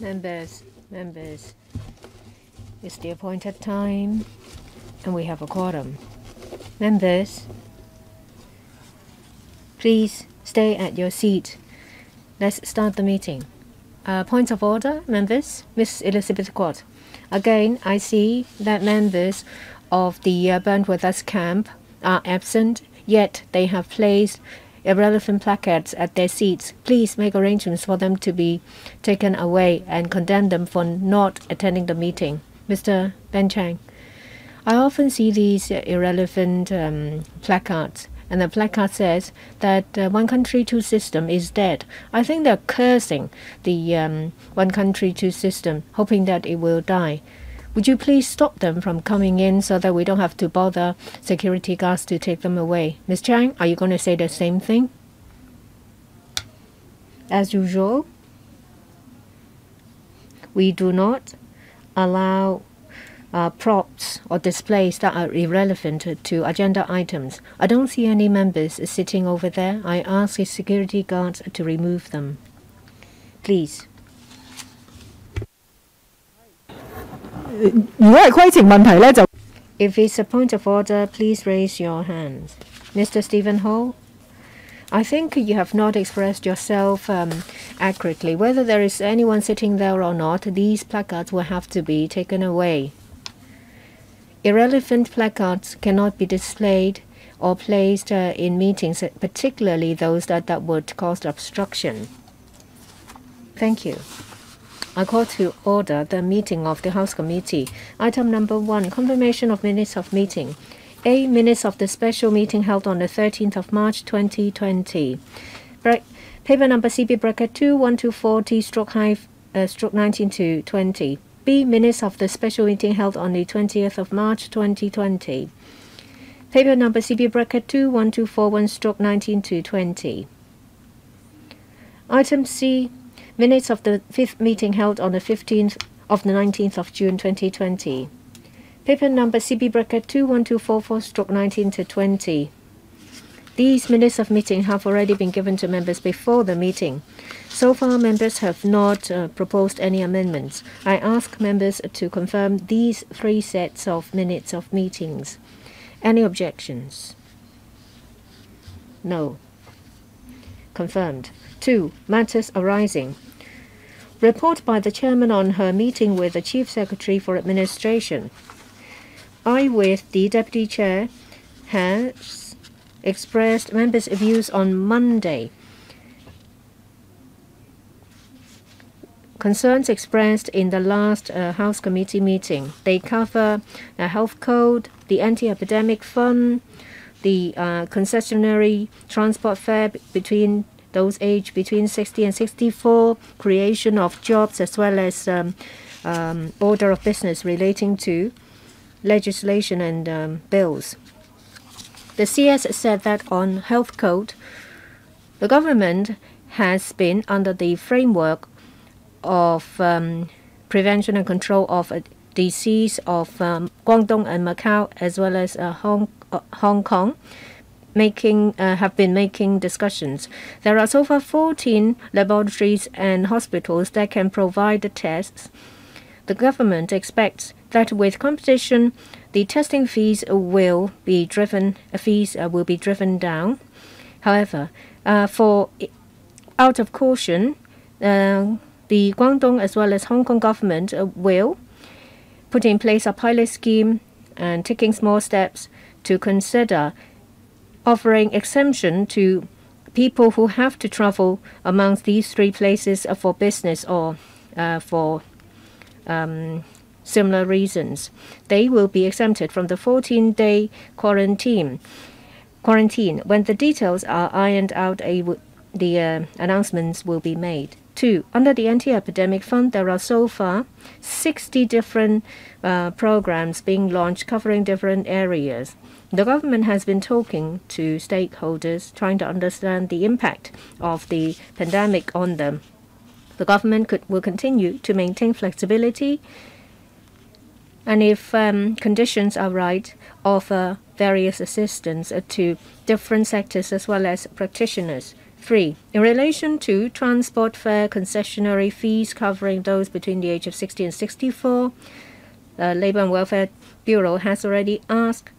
Members, members, it's the appointed time, and we have a quorum. Members, please stay at your seat. Let's start the meeting. Uh, point of order, members. Miss Elizabeth Quat. Again, I see that members of the uh, With Us camp are absent, yet they have placed irrelevant placards at their seats. Please make arrangements for them to be taken away and condemn them for not attending the meeting. Mr. Ben Chan, I often see these irrelevant um, placards and the placard says that uh, one country two system is dead. I think they're cursing the um, one country two system, hoping that it will die. Would you please stop them from coming in so that we don't have to bother security guards to take them away? Ms. Chang, are you going to say the same thing? As usual, we do not allow uh, props or displays that are irrelevant to agenda items. I don't see any members sitting over there. I ask the security guards to remove them. Please. If it's a point of order, please raise your hand. Mr. Steven Ho. I think you have not expressed yourself um, accurately. Whether there is anyone sitting there or not, these placards will have to be taken away. Irrelevant placards cannot be displayed or placed uh, in meetings, particularly those that, that would cause obstruction. Thank you. I call to order the meeting of the House Committee. Item number one, confirmation of minutes of meeting. A. Minutes of the special meeting held on the 13th of March 2020. Bre paper number CB bracket 2, 1 to 40, stroke, high, uh, stroke 19 to 20. B. Minutes of the special meeting held on the 20th of March 2020. Paper number CB bracket 21241 stroke 19 to 20. Item C. Minutes of the fifth meeting held on the 15th of the 19th of June 2020. Paper number CB bracket 21244 stroke 19 to 20. These minutes of meeting have already been given to members before the meeting. So far, members have not uh, proposed any amendments. I ask members to confirm these three sets of minutes of meetings. Any objections? No. Confirmed. 2. Matters arising. Report by the chairman on her meeting with the chief secretary for administration. I, with the deputy chair, has expressed members' views on Monday. Concerns expressed in the last uh, House Committee meeting. They cover the health code, the anti-epidemic fund, the uh, concessionary transport fare between those aged between 60 and 64, creation of jobs as well as um, um, order of business relating to legislation and um, bills. The CS said that on health code, the government has been under the framework of um, prevention and control of a disease of um, Guangdong and Macau as well as uh, Hong, uh, Hong Kong making uh, have been making discussions. There are so far 14 laboratories and hospitals that can provide the tests. The government expects that with competition the testing fees will be driven fees uh, will be driven down. However, uh, for out of caution, uh, the Guangdong as well as Hong Kong government will put in place a pilot scheme and taking small steps to consider offering exemption to people who have to travel amongst these three places for business or uh, for um, similar reasons. They will be exempted from the 14 day quarantine. Quarantine. When the details are ironed out, the uh, announcements will be made. Under the anti-epidemic fund, there are so far 60 different uh, programs being launched covering different areas. The government has been talking to stakeholders, trying to understand the impact of the pandemic on them. The government could, will continue to maintain flexibility and if um, conditions are right, offer various assistance to different sectors as well as practitioners. Three, in relation to transport fare concessionary fees covering those between the age of 60 and 64, the Labour and Welfare Bureau has already asked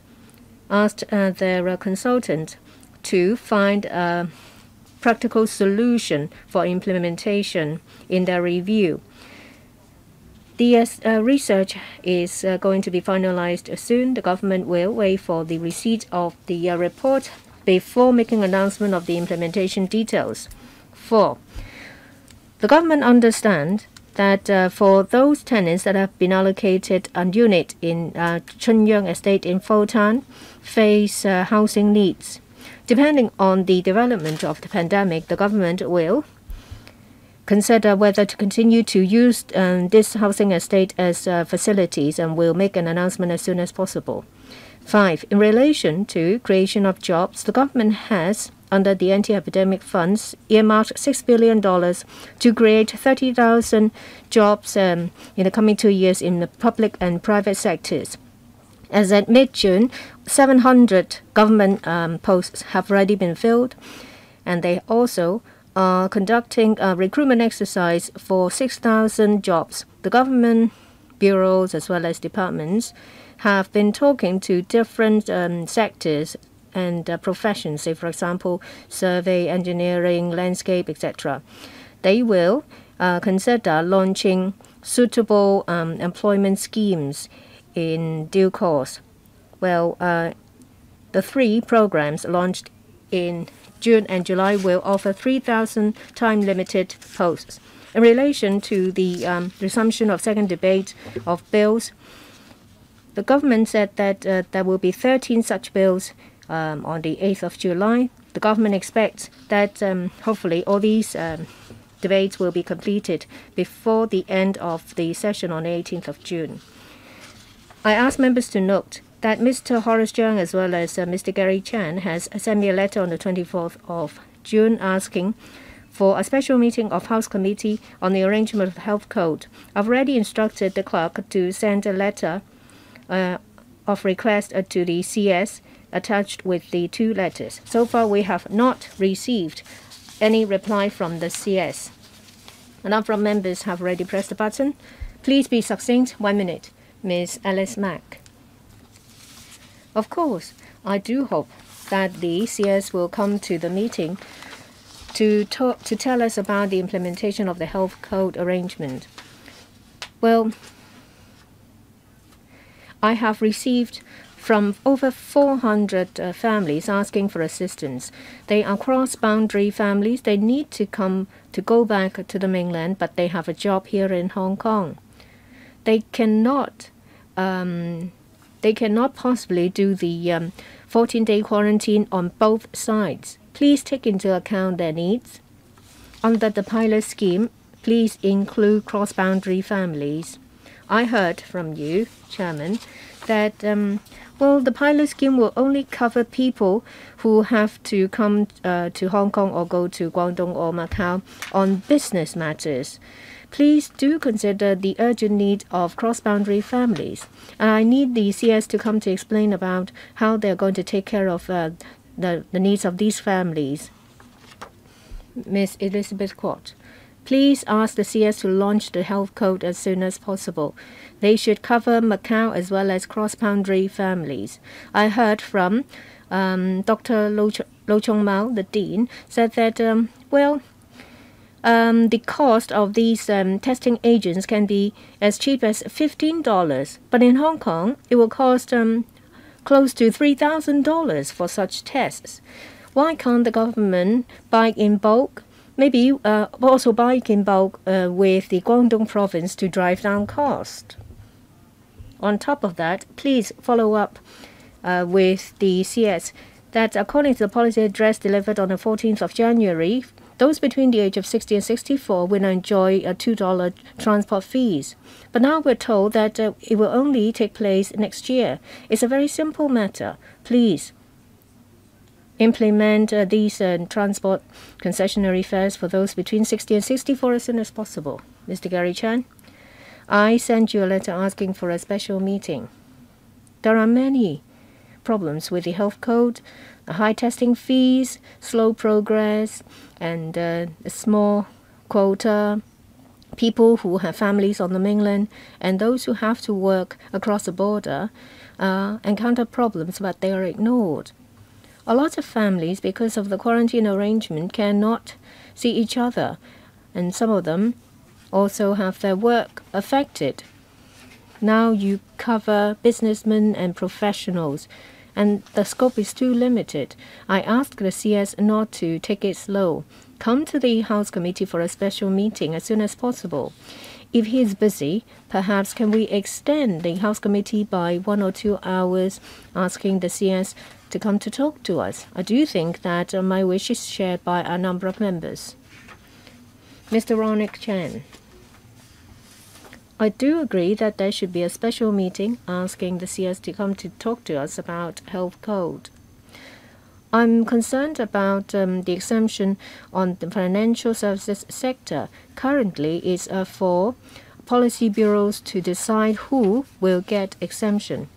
asked uh, their uh, consultant to find a practical solution for implementation in their review. The uh, research is uh, going to be finalized soon. The government will wait for the receipt of the uh, report before making announcement of the implementation details. Four, the government understands that uh, for those tenants that have been allocated a unit in uh, Chun Yeung Estate in Fo Tan face uh, housing needs. Depending on the development of the pandemic, the government will consider whether to continue to use um, this housing estate as uh, facilities and will make an announcement as soon as possible. Five, in relation to creation of jobs, the government has, under the anti-epidemic funds, earmarked $6 billion to create 30,000 jobs um, in the coming two years in the public and private sectors. As at mid-June, 700 government um, posts have already been filled, and they also are conducting a recruitment exercise for 6,000 jobs. The government bureaus as well as departments have been talking to different um, sectors and uh, professions, say, for example, survey, engineering, landscape, etc. They will uh, consider launching suitable um, employment schemes in due course. Well, uh, the three programs launched in June and July will offer 3,000 time limited posts. In relation to the um, resumption of second debate of bills, the government said that uh, there will be 13 such bills um, on the 8th of July. The government expects that um, hopefully all these um, debates will be completed before the end of the session on the 18th of June. I ask members to note that Mr. Horace Cheung as well as uh, Mr. Gary Chan has sent me a letter on the 24th of June asking for a special meeting of House Committee on the arrangement of the health code. I've already instructed the clerk to send a letter of request uh, to the CS attached with the two letters. So far, we have not received any reply from the CS. A number of members have already pressed the button. Please be succinct. One minute. Ms. Alice Mak. Of course, I do hope that the CS will come to the meeting to talk to tell us about the implementation of the health code arrangement. Well, I have received from over 400 uh, families asking for assistance. They are cross-boundary families. They need to come to go back to the mainland, but they have a job here in Hong Kong. They cannot um, they cannot possibly do the um, 14 day quarantine on both sides. Please take into account their needs. Under the pilot scheme, please include cross boundary families. I heard from you, Chairman, that um, well, the pilot scheme will only cover people who have to come uh, to Hong Kong or go to Guangdong or Macau on business matters please do consider the urgent need of cross-boundary families. And I need the CS to come to explain about how they're going to take care of uh, the, the needs of these families. Ms. Elizabeth Quat, please ask the CS to launch the health code as soon as possible. They should cover Macau as well as cross-boundary families. I heard from um, Dr. Lo, Ch- Lo Chung-mau, the dean, said that, um, well, um, the cost of these um, testing agents can be as cheap as $15, but in Hong Kong, it will cost um, close to $3,000 for such tests. Why can't the government buy in bulk? Maybe uh, also buy in bulk uh, with the Guangdong province to drive down cost. On top of that, please follow up uh, with the CS that according to the policy address delivered on the 14th of January, those between the age of 60 and 64 will enjoy a $2 transport fees. But now we're told that uh, it will only take place next year. It's a very simple matter. Please implement uh, these uh, transport concessionary fares for those between 60 and 64 as soon as possible. Mr. Gary Chan, I sent you a letter asking for a special meeting. There are many problems with the health code the high testing fees, slow progress, and uh, a small quota. People who have families on the mainland and those who have to work across the border uh, encounter problems, but they are ignored. A lot of families, because of the quarantine arrangement, cannot see each other, and some of them also have their work affected. Now you cover businessmen and professionals, and the scope is too limited. I asked the CS not to take it slow. Come to the House Committee for a special meeting as soon as possible. If he is busy, perhaps can we extend the House Committee by one or two hours, asking the CS to come to talk to us? I do think that uh, my wish is shared by a number of members. Mr. Ronick Chan. I do agree that there should be a special meeting asking the CS to come to talk to us about health code. I'm concerned about um, the exemption on the financial services sector. Currently, it's uh, for policy bureaus to decide who will get exemption.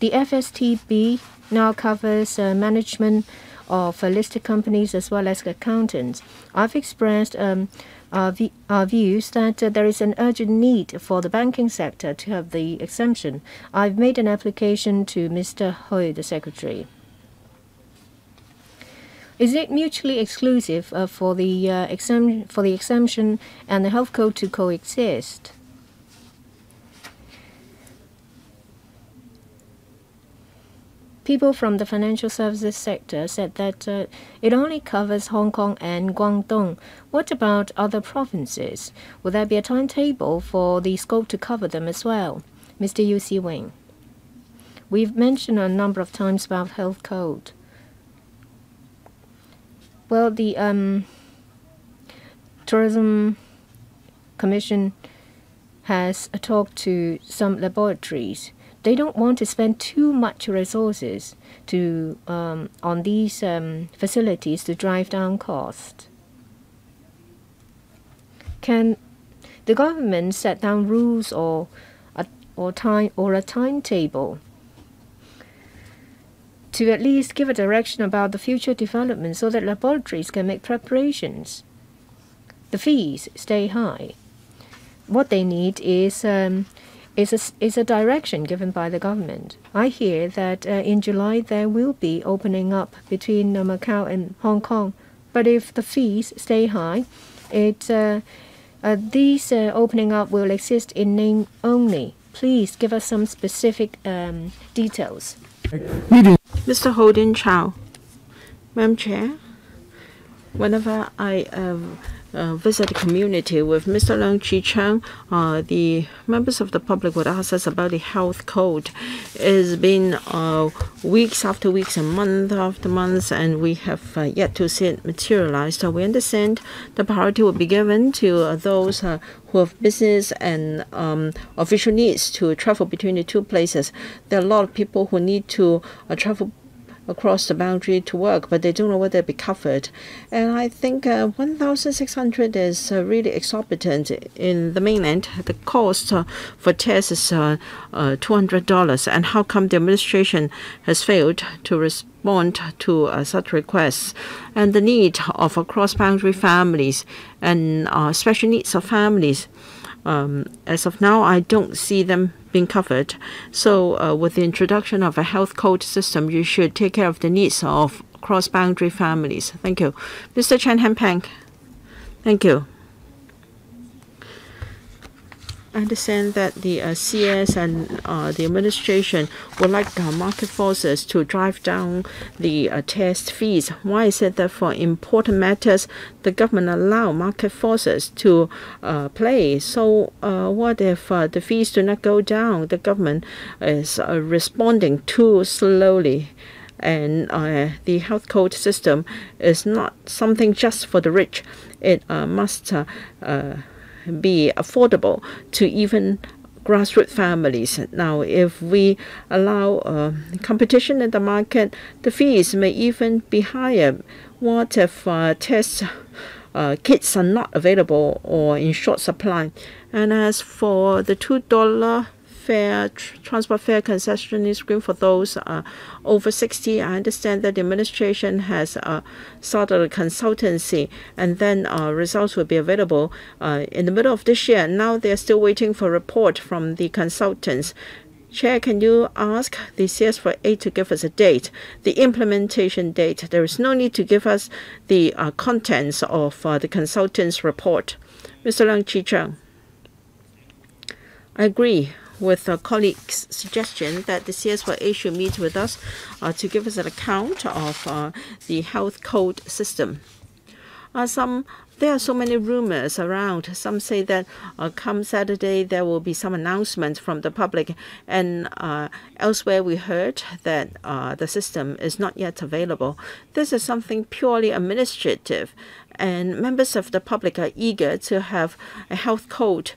The FSTB now covers uh, management of uh, listed companies as well as accountants. I've expressed um, our, our, views that uh, there is an urgent need for the banking sector to have the exemption. I've made an application to Mr. Hui, the Secretary. Is it mutually exclusive uh, for the uh, for the exemption and the health code to coexist? People from the financial services sector said that uh, it only covers Hong Kong and Guangdong. What about other provinces? Will there be a timetable for the scope to cover them as well? Mr. Yiu Si-wing. We've mentioned a number of times about health code. Well, the um, tourism commission has talked to some laboratories they don't want to spend too much resources to um, on these um, facilities to drive down cost. Can the government set down rules or a, or time or a timetable to at least give a direction about the future development so that laboratories can make preparations? The fees stay high. What they need is um, is a, is a direction given by the government. I hear that uh, in July there will be opening up between uh, Macau and Hong Kong, but if the fees stay high, it uh, uh these uh, opening up will exist in name only. Please give us some specific um, details. Mr. Holden Chow, Madam Chair, whenever I uh, visit the community with Mr. Leung Che-cheung, uh, the members of the public would ask us about the health code. It's been uh, weeks after weeks and month after months, and we have uh, yet to see it materialize. So we understand the priority will be given to uh, those uh, who have business and um, official needs to travel between the two places. There are a lot of people who need to travel across the boundary to work, but they don't know whether they'll be covered. And I think uh, 1,600 is uh, really exorbitant in the mainland. The cost uh, for tests is uh, uh, $200. And how come the administration has failed to respond to uh, such requests? And the need of cross-boundary families and special needs of families. Um, as of now, I don't see them being covered. So, uh, with the introduction of a health code system, you should take care of the needs of cross-boundary families. Thank you, Mr. Chan Han-pan. Thank you. I understand that the uh, CS and uh, the administration would like uh, market forces to drive down the uh, test fees. Why is it that for important matters the government allow market forces to uh, play? So uh, what if the fees do not go down? The government is responding too slowly and uh, the health code system is not something just for the rich. It uh, must uh, be affordable to even grassroots families. Now, if we allow uh, competition in the market, the fees may even be higher. What if uh, test uh, kits are not available or in short supply? And as for the two dollar fare transport fare concessionary scheme for those uh, over 60. I understand that the administration has uh, started a consultancy, and then uh, results will be available uh, in the middle of this year. Now they're still waiting for a report from the consultants. Chair, can you ask the CS4A to give us a date, the implementation date? There is no need to give us the uh, contents of uh, the consultant's report. Mr. Leung Che-cheung. I agree with a colleague's suggestion that the CS4A should meet with us uh, to give us an account of uh, the health code system. Uh, some there are so many rumors around. Some say that uh, come Saturday there will be some announcements from the public, and uh, elsewhere we heard that uh, the system is not yet available. This is something purely administrative, and members of the public are eager to have a health code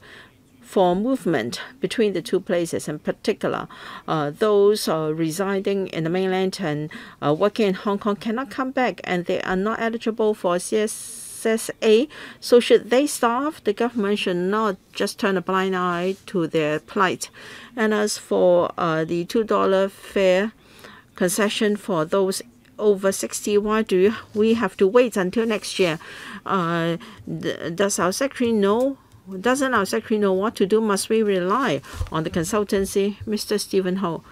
for movement between the two places, in particular, uh, those uh, residing in the mainland and uh, working in Hong Kong cannot come back and they are not eligible for CSSA. So, should they starve, the government should not just turn a blind eye to their plight. And as for uh, the $2 fare concession for those over 60, why do we have to wait until next year? Uh, does our secretary know doesn't our secretary know what to do? Must we rely on the consultancy? Mr. Steven Ho,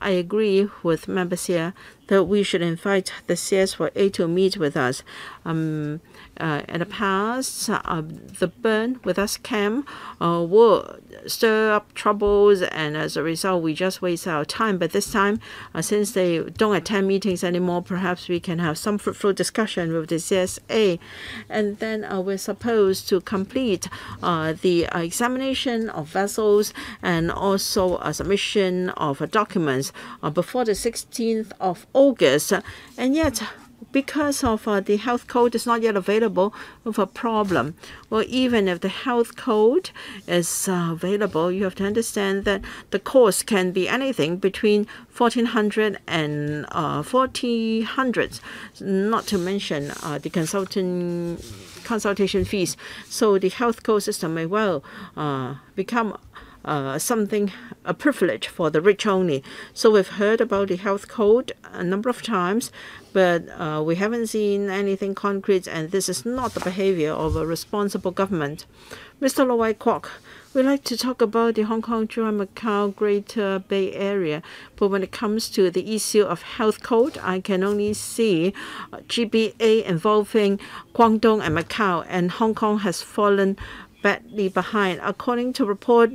I agree with members here that we should invite the CS4A to meet with us. Um, uh, in the past, uh, the burn with us camp uh, will stir up troubles, and as a result, we just waste our time. But this time, uh, since they don't attend meetings anymore, perhaps we can have some fruitful discussion with the CSA. And then uh, we're supposed to complete uh, the examination of vessels and also a submission of documents before the 16th of August. And yet, because of uh, the health code is not yet available, with a problem. Well, even if the health code is uh, available, you have to understand that the cost can be anything between 1400 and uh, 4000 not to mention uh, the consultant consultation fees. So the health code system may well uh, become uh, something a privilege for the rich only. So we've heard about the health code a number of times, but uh, we haven't seen anything concrete, and this is not the behavior of a responsible government. Mr. Lo Wai-kwok, we like to talk about the Hong Kong, Zhuhai, Macau, Greater Bay Area, but when it comes to the issue of health code, I can only see GBA involving Guangdong and Macau, and Hong Kong has fallen badly behind. According to report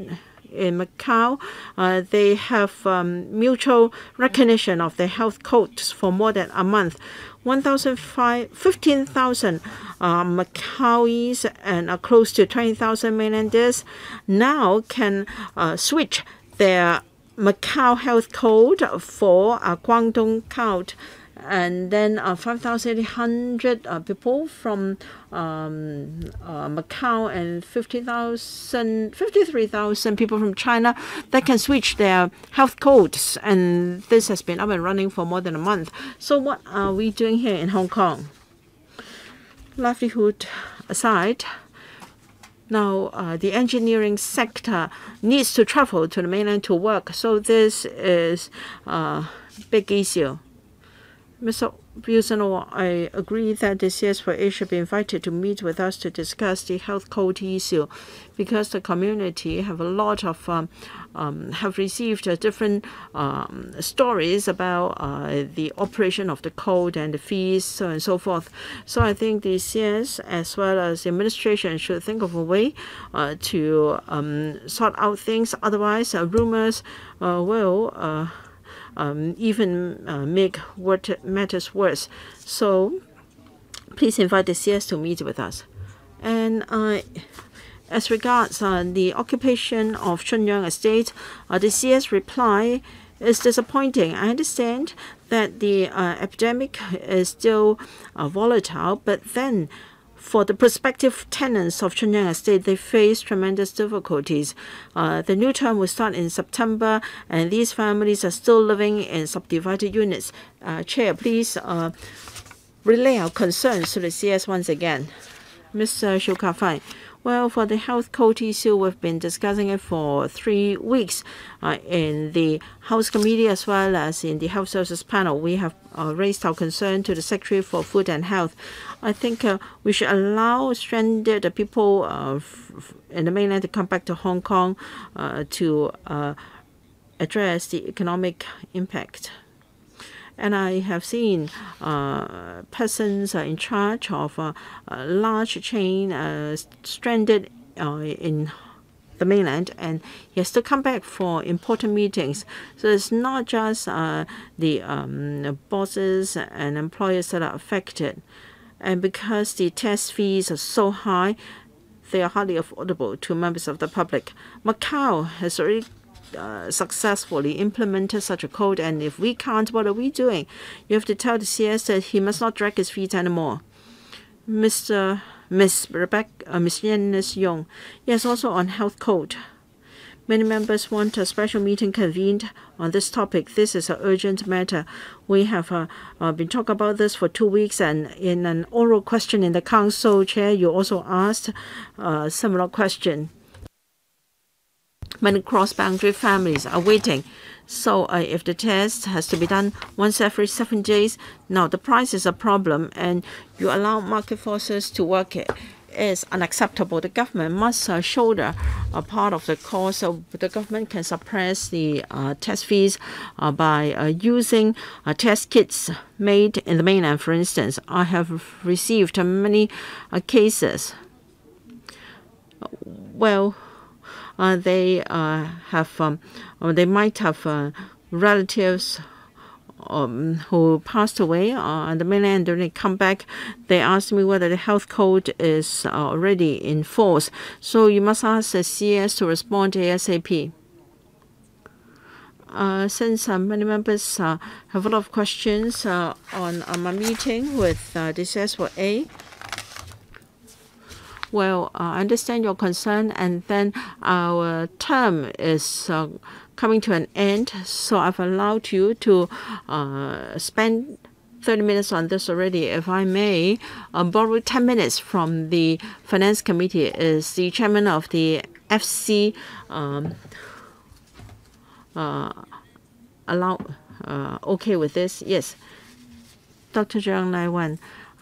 in Macau, uh, they have um, mutual recognition of their health codes for more than a month. 15,000 uh, Macauese and uh, close to 20,000 mainlanders now can uh, switch their Macau health code for a Guangdong code and then uh, 5,800 uh, people from um, uh, Macau and 50,000, 53,000 people from China that can switch their health codes. And this has been up and running for more than a month. So, what are we doing here in Hong Kong? Livelihood aside, now uh, the engineering sector needs to travel to the mainland to work. So, this is a big issue. Mr. Wilson, I agree that the CS4A should be invited to meet with us to discuss the health code issue because the community have a lot of um, um, have received uh, different um, stories about uh, the operation of the code and the fees so and so forth. So I think the CS as well as the administration should think of a way uh, to um, sort out things. Otherwise, uh, rumors uh, will uh, um, even uh, make what matters worse. So please invite the CS to meet with us. And uh, as regards uh, the occupation of Chun Yeung Estate, uh, the CS reply is disappointing. I understand that the uh, epidemic is still uh, volatile, but then for the prospective tenants of Chun Yeung Estate, they face tremendous difficulties. Uh, the new term will start in September, and these families are still living in subdivided units. Uh, Chair, please uh, relay our concerns to the CS once again. Mr. Shiu Ka-fai, Well, for the health code issue, we've been discussing it for three weeks uh, in the House Committee as well as in the Health Services Panel. We have uh, raised our concern to the Secretary for Food and Health. I think uh, we should allow stranded people uh, in the mainland to come back to Hong Kong uh, to uh, address the economic impact and I have seen uh, persons in charge of a, a large chain uh, stranded uh, in the mainland and he has to come back for important meetings. So it's not just uh, the um, bosses and employers that are affected. And because the test fees are so high, they are hardly affordable to members of the public. Macau has already uh, successfully implemented such a code. And if we can't, what are we doing? You have to tell the CS that he must not drag his feet anymore. Mr. Miss Rebecca, uh, Miss Yennis Young, yes, also on health code. Many members want a special meeting convened on this topic. This is an urgent matter. We have uh, uh, been talking about this for two weeks, and in an oral question in the council chair, you also asked a uh, similar question many cross-boundary families are waiting. So uh, if the test has to be done once every seven days, now the price is a problem, and you allow market forces to work it is unacceptable. The government must uh, shoulder a part of the cost. So the government can suppress the uh, test fees uh, by uh, using uh, test kits made in the mainland. For instance, I have received many uh, cases. Well, they uh, have um, or they might have uh, relatives um, who passed away on the mainland and they come back, they asked me whether the health code is already in force. So you must ask the CS to respond ASAP. Uh, since uh, many members uh, have a lot of questions on, on my meeting with the CS for A, well, uh, I understand your concern, and then our term is uh, coming to an end, so I've allowed you to uh, spend 30 minutes on this already. If I may borrow 10 minutes from the Finance Committee, is the chairman of the FC um, allow okay with this? Yes. Dr. Zhang Lai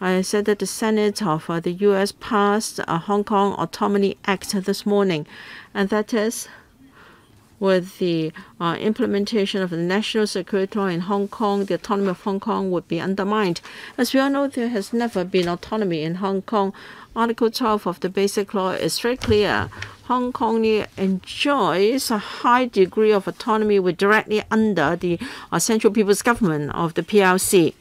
I said that the Senate of uh, the U.S. passed a Hong Kong Autonomy Act this morning, and that is with the uh, implementation of the national security law in Hong Kong, the autonomy of Hong Kong would be undermined. As we all know, there has never been autonomy in Hong Kong. Article 12 of the Basic Law is very clear. Hong Kong enjoys a high degree of autonomy. Directly under the uh, Central People's Government of the PRC.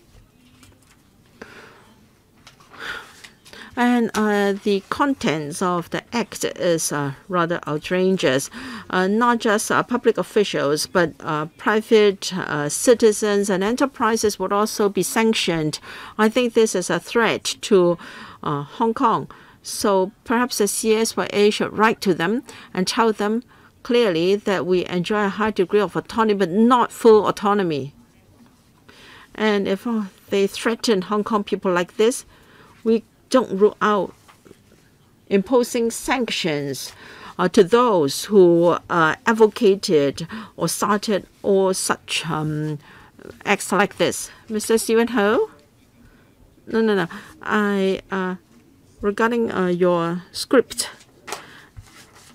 And uh, the contents of the act is uh, rather outrageous. Uh, not just uh, public officials, but uh, private uh, citizens and enterprises would also be sanctioned. I think this is a threat to Hong Kong. So perhaps the CSYA should write to them and tell them clearly that we enjoy a high degree of autonomy, but not full autonomy. And if they threaten Hong Kong people like this, we don't rule out imposing sanctions uh, to those who uh, advocated or started all such um, acts like this. Mr. Steven Ho? No, no, no. I uh, regarding uh, your script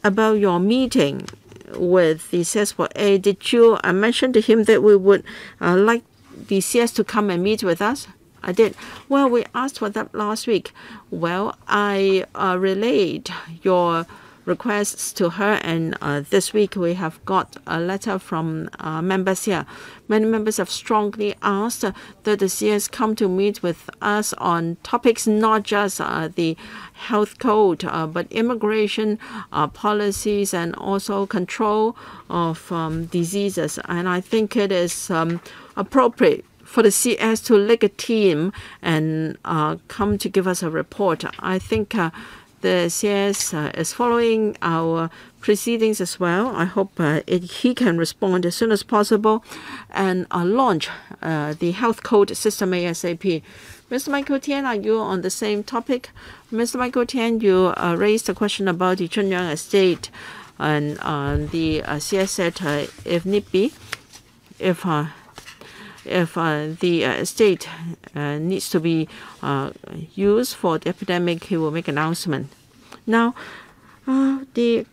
about your meeting with the CS4A, did you uh, mention to him that we would uh, like the CS to come and meet with us? I did. Well, we asked for that last week. Well, I uh, relayed your requests to her, and uh, this week we have got a letter from uh, members here. Many members have strongly asked that the CS come to meet with us on topics not just uh, the health code, uh, but immigration uh, policies and also control of um, diseases. And I think it is um, appropriate for the CS to lead a team and uh, come to give us a report. I think uh, the CS uh, is following our proceedings as well. I hope uh, it, he can respond as soon as possible and uh, launch uh, the health code system ASAP. Mr. Michael Tien, are you on the same topic? Mr. Michael Tien, you raised a question about the Chun Yeung estate and the CS said if need be, if if uh, the uh, state uh, needs to be used for the epidemic, he will make announcement. Now, the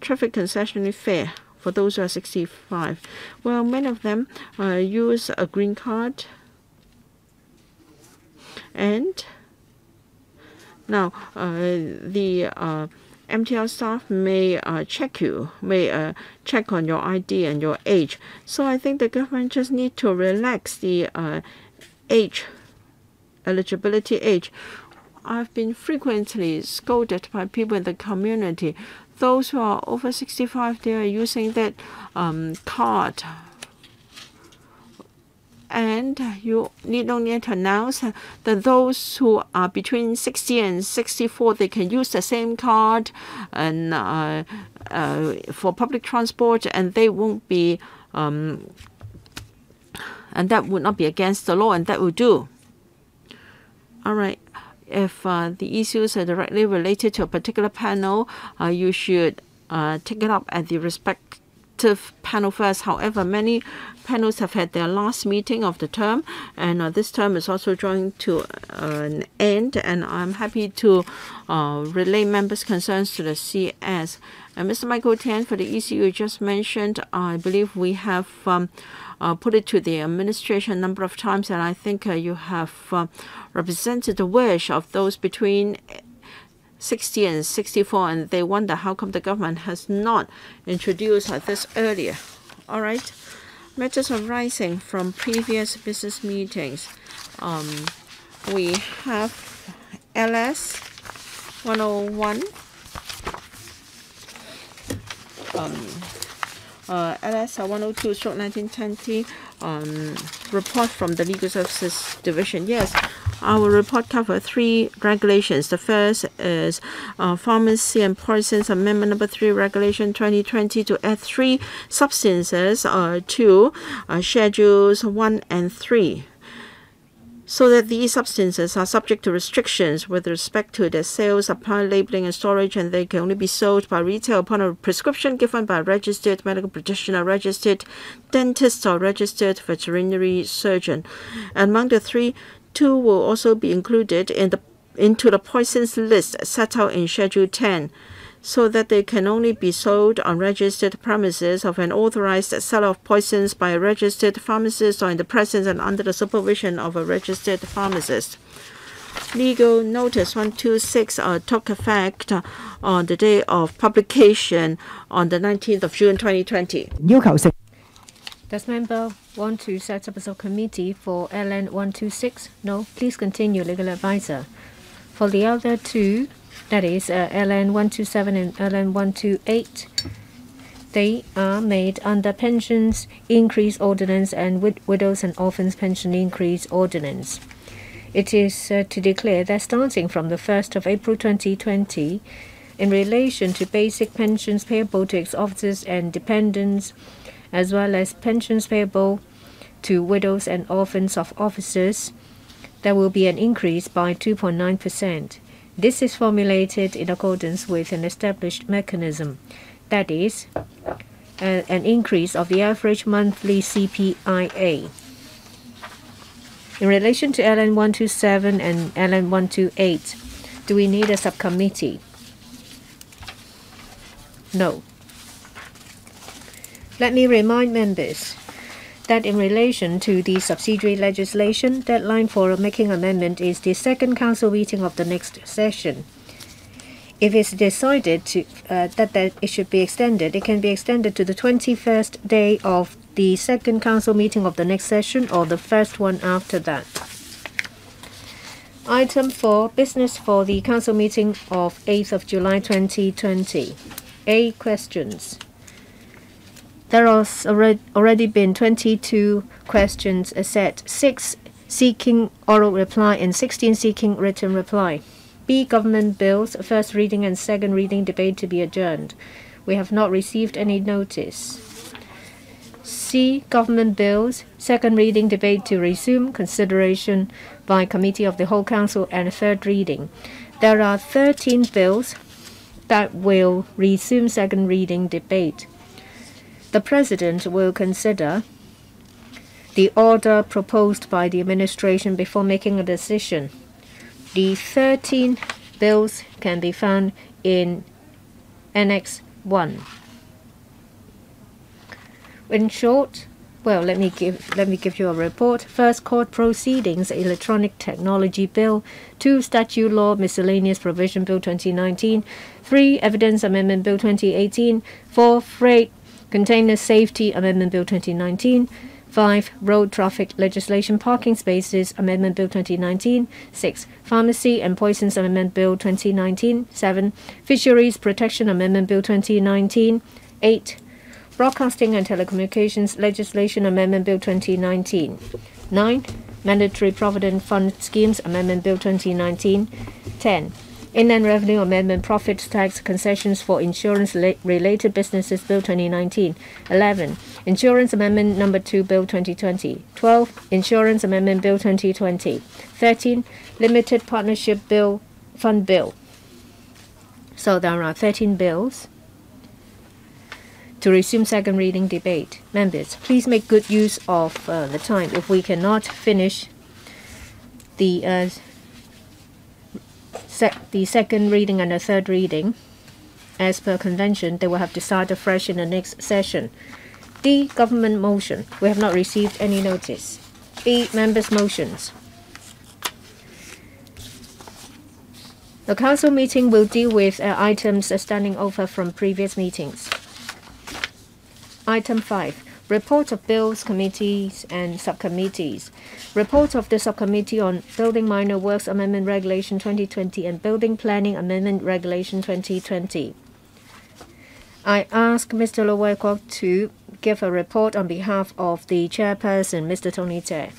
traffic concessionary fare for those who are 65. Well, many of them use a green card. And now the MTR staff may uh, check you, may uh, check on your ID and your age. So I think the government just need to relax the uh, age, eligibility age. I've been frequently scolded by people in the community. Those who are over 65, they are using that um, card and you need only to announce that those who are between 60 and 64 they can use the same card and uh, uh, for public transport and they won't be um, and that would not be against the law and that will do. All right. If uh, the issues are directly related to a particular panel uh, you should uh, take it up at the respective panel first however many panels have had their last meeting of the term, and uh, this term is also drawing to uh, an end. And I'm happy to uh, relay members' concerns to the CS. And Mr. Michael Tien, for the issue you just mentioned, I believe we have. Um, uh, put it to the administration a number of times, and I think uh, you have uh, represented the wish of those between 60 and 64, and they wonder how come the government has not introduced this earlier. All right matters arising from previous business meetings. Um, we have LS 101. Um, uh, LS 102 stroke 1920 um, report from the Legal Services Division. Yes, our report covers three regulations. The first is uh, Pharmacy and Poisons Amendment Number 3 Regulation 2020 to add three substances uh, to uh, Schedules 1 and 3 so that these substances are subject to restrictions with respect to their sales, supply, labeling, and storage, and they can only be sold by retail upon a prescription given by a registered medical practitioner, registered dentist, or registered veterinary surgeon. Among the three two will also be included in the into the poisons list set out in Schedule 10 so that they can only be sold on registered premises of an authorized seller of poisons by a registered pharmacist or in the presence and under the supervision of a registered pharmacist. Legal Notice 126 uh, took effect on the day of publication on the 19th of June 2020. Does member want to set up a subcommittee for LN 126? No, please continue, legal advisor. For the other two, that is uh, LN 127 and LN 128, they are made under Pensions Increase Ordinance and Wid Widows and Orphans Pension Increase Ordinance. It is uh, to declare that starting from the 1st of April 2020, in relation to basic pensions payable to ex-officers and dependents, as well as pensions payable to widows and orphans of officers, there will be an increase by 2.9%. This is formulated in accordance with an established mechanism, that is, an increase of the average monthly CPIA. In relation to LN 127 and LN 128, do we need a subcommittee? No. Let me remind members that in relation to the subsidiary legislation, deadline for making amendment is the second council meeting of the next session. If it's decided to, uh, that, that it should be extended, it can be extended to the 21st day of the second council meeting of the next session or the first one after that. Item 4 Business for the council meeting of 8th of July 2020. A. Questions. There has already been 22 questions set, 6 seeking oral reply and 16 seeking written reply. B. Government bills, first reading and second reading debate to be adjourned. We have not received any notice. C. Government bills, second reading debate to resume consideration by Committee of the Whole Council and third reading. There are 13 bills that will resume second reading debate. The President will consider the order proposed by the administration before making a decision. The 13 bills can be found in Annex 1. In short, well, let me give let me give you a report. First, court proceedings, electronic technology bill. Two, statute law miscellaneous provision bill 2019. Three, evidence amendment bill 2018. Four, freight container safety amendment bill 2019. 5. Road Traffic Legislation Parking Spaces Amendment Bill 2019. 6. Pharmacy and Poisons Amendment Bill 2019. 7. Fisheries Protection Amendment Bill 2019. 8. Broadcasting and Telecommunications Legislation Amendment Bill 2019. 9. Mandatory Provident Fund Schemes Amendment Bill 2019. 10. Inland Revenue Amendment Profit Tax Concessions for Insurance Related Businesses Bill 2019. 11. Insurance Amendment Number 2 Bill 2020. 12. Insurance Amendment Bill 2020. 13. Limited Partnership Bill Fund Bill. So there are 13 bills to resume second reading debate. Members, please make good use of uh, the time. If we cannot finish the uh, the second reading and the third reading, as per convention, they will have start afresh in the next session. D. Government motion. We have not received any notice. B. Members' motions. The council meeting will deal with uh, items standing over from previous meetings. Item 5. Report of bills, committees, and subcommittees. Report of the Subcommittee on Building Minor Works Amendment Regulation 2020 and Building Planning Amendment Regulation 2020. I ask Mr. Lo Wai to give a report on behalf of the chairperson, Mr. Tony Tse.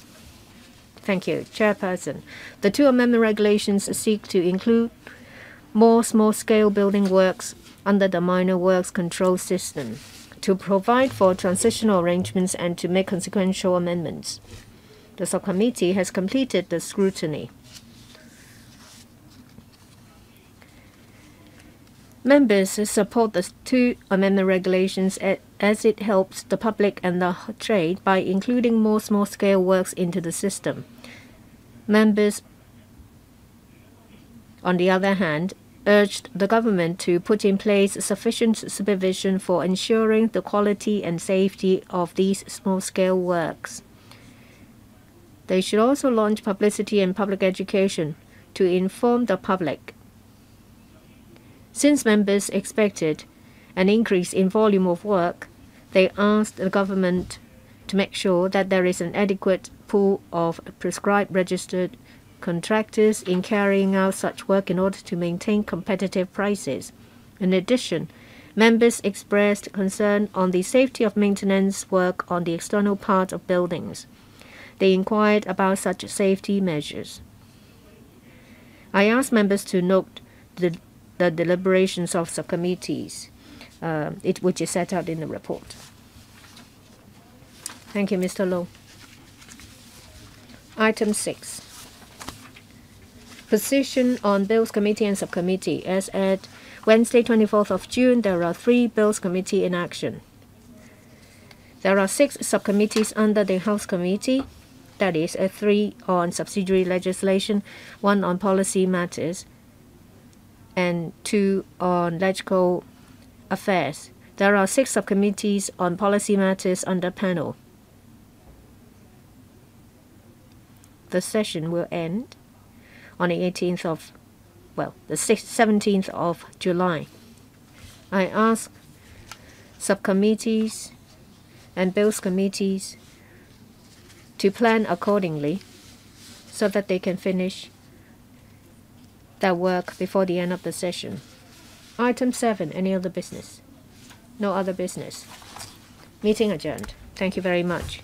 Thank you, Chairperson. The two amendment regulations seek to include more small-scale building works under the minor works control system to provide for transitional arrangements and to make consequential amendments. The subcommittee has completed the scrutiny. Members support the two amendment regulations as it helps the public and the trade by including more small-scale works into the system. Members, on the other hand, urged the government to put in place sufficient supervision for ensuring the quality and safety of these small-scale works. They should also launch publicity and public education to inform the public. Since members expected an increase in volume of work, they asked the government to make sure that there is an adequate pool of prescribed registered contractors in carrying out such work in order to maintain competitive prices. In addition, members expressed concern on the safety of maintenance work on the external part of buildings. They inquired about such safety measures. I asked members to note the, the deliberations of subcommittees, uh, it, which is set out in the report. Thank you, Mr. Lo. Item 6 position on Bills Committee and Subcommittee. As at Wednesday, 24th of June, there are three Bills Committee in action. There are six subcommittees under the House Committee, that is, a three on subsidiary legislation, one on policy matters, and two on legislative affairs. There are six subcommittees on policy matters under panel. The session will end on the 18th of, well, the 17th of July. I ask subcommittees and bills committees to plan accordingly so that they can finish their work before the end of the session. Item 7. Any other business? No other business. Meeting adjourned. Thank you very much.